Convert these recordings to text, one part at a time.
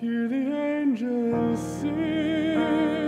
Hear the angels sing.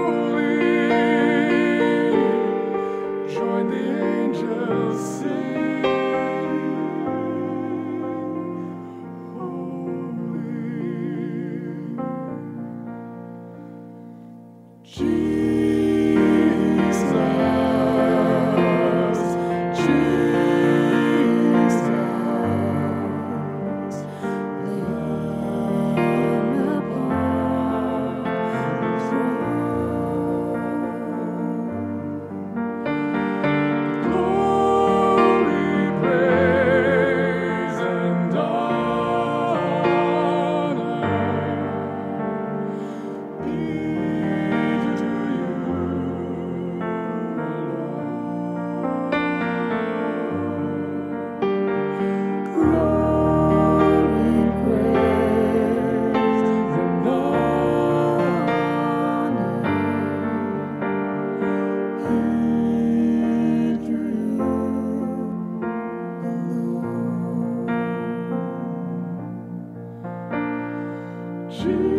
Oh. Jesus.